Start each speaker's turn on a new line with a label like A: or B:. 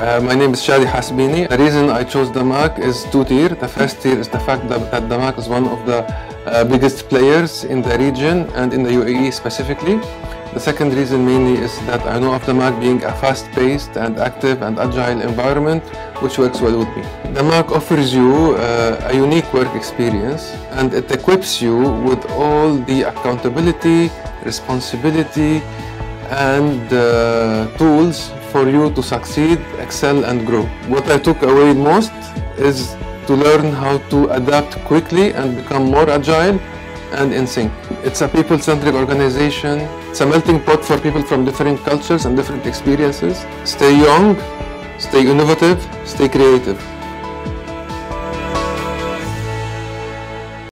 A: Uh, my name is Chadi Hasbini. The reason I chose DAMAC is two tier. The first tier is the fact that, that DAMAC is one of the uh, biggest players in the region and in the UAE specifically. The second reason mainly is that I know of DAMAC being a fast-paced and active and agile environment which works well with me. DAMAC offers you uh, a unique work experience and it equips you with all the accountability, responsibility and uh, tools for you to succeed, excel and grow. What I took away most is to learn how to adapt quickly and become more agile and in sync. It's a people-centric organization. It's a melting pot for people from different cultures and different experiences. Stay young, stay innovative, stay creative.